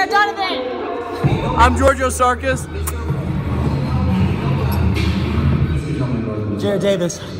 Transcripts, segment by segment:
Jared Donovan. I'm Giorgio Sarkis. Jared Davis.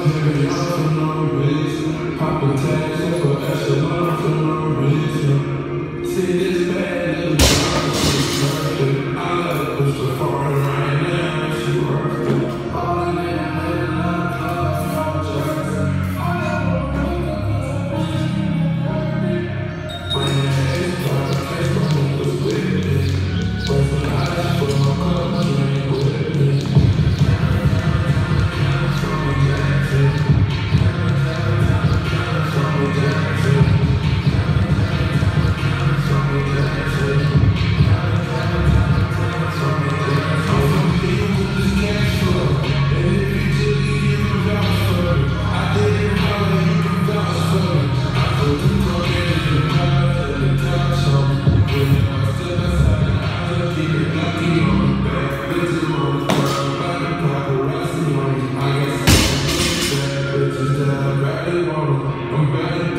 Pedro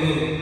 때는